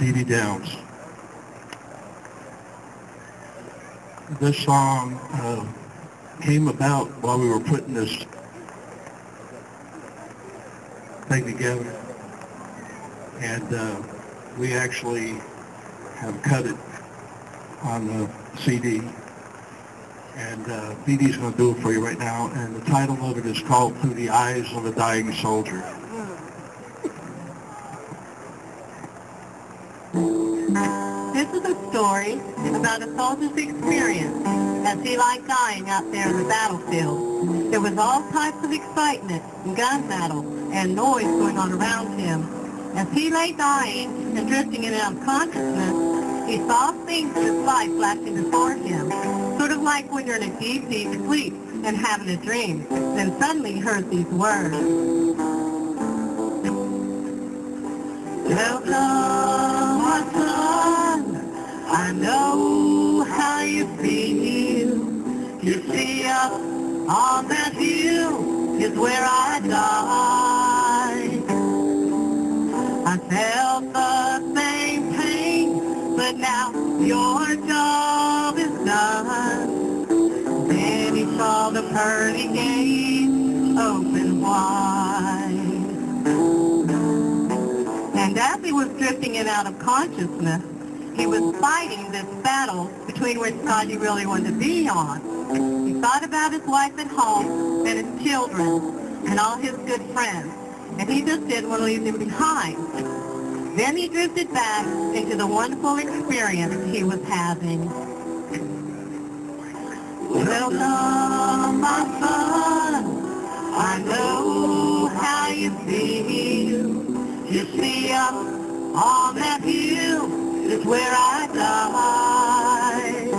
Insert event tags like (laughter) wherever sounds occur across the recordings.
Dee Downs. This song uh, came about while we were putting this thing together. And uh, we actually have cut it on the CD. And uh, Dee's going to do it for you right now. And the title of it is called Through the Eyes of a Dying Soldier. This is a story about a soldier's experience as he lay dying out there in the battlefield. There was all types of excitement and gun battle and noise going on around him. As he lay dying and drifting in and out of consciousness, he saw things in his life flashing before him, sort of like when you're in a deep, deep sleep and having a dream. Then suddenly he heard these words. Son. I know how you feel. You see up on that hill is where I died. I felt the same pain, but now your job is done. Then he saw the pearly gates open wide. And as he was drifting in out of consciousness, he was fighting this battle between which side he really wanted to be on. He thought about his wife at home and his children and all his good friends, and he just didn't want to leave them behind. Then he drifted back into the wonderful experience he was having. Welcome, my son. I know how you feel. You see up on that hill where I died.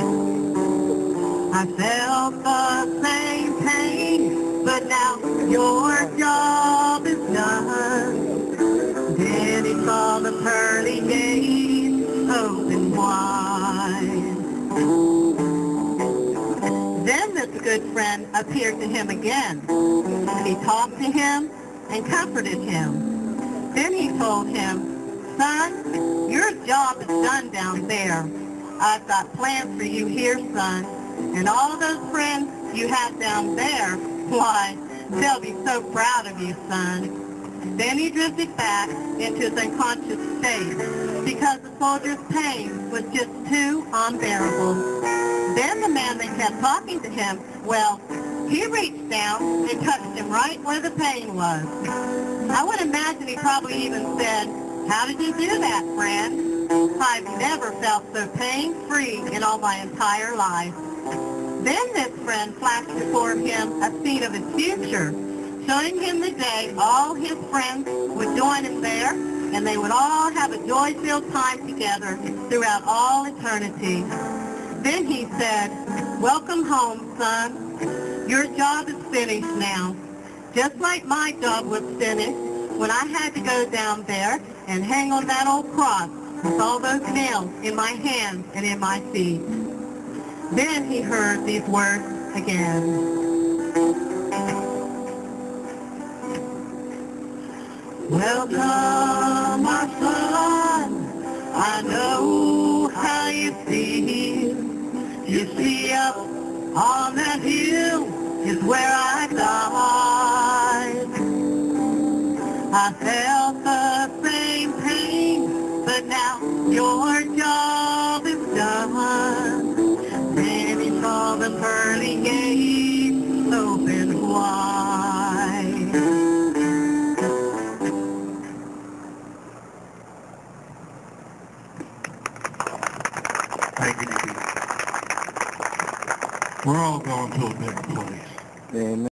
I felt the same pain, but now your job is done. Then he saw the pearly gates open wide. Then this good friend appeared to him again, he talked to him and comforted him. Then he told him, son, your job is done down there. I've got plans for you here, son. And all those friends you had down there, (laughs) why, they'll be so proud of you, son. Then he drifted back into his unconscious state because the soldier's pain was just too unbearable. Then the man that kept talking to him, well, he reached down and touched him right where the pain was. I would imagine he probably even said, how did you do that, friend? I've never felt so pain-free in all my entire life. Then this friend flashed before him a scene of his future, showing him the day all his friends would join him there, and they would all have a joy-filled time together throughout all eternity. Then he said, welcome home, son. Your job is finished now. Just like my job was finished when I had to go down there and hang on that old cross with all those nails in my hands and in my feet. Then he heard these words again. Welcome, my son. I know how you feel. You see up on that hill is where I died. I felt We're all going to admit place. Amen.